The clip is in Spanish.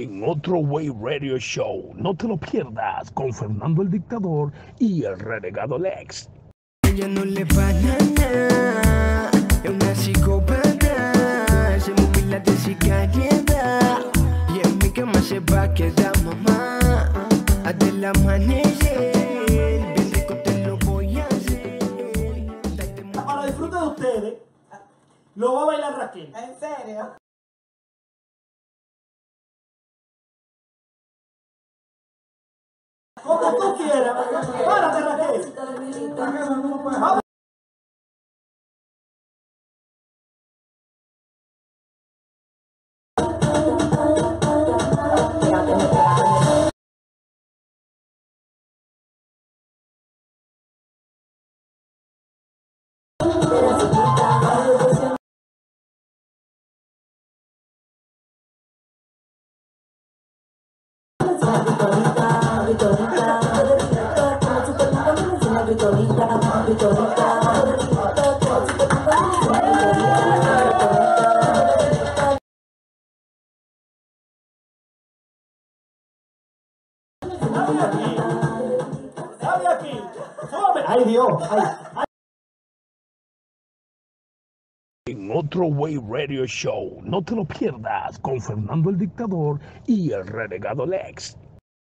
en otro Way Radio Show. No te lo pierdas con Fernando el Dictador y el renegado Lex. Ella no le pasa nada, es una psicópata, se movila de cigarrera y en mi cama se va a quedar mamá, hasta el amanecer, bien rico te lo voy a hacer. Para disfrute de ustedes, lo va a bailar Raquel. ¿En serio? fofoqueira. Para, Bernadette. Tá Thank you. En otro Way Radio Show. No te lo pierdas con Fernando el Dictador y el renegado Lex.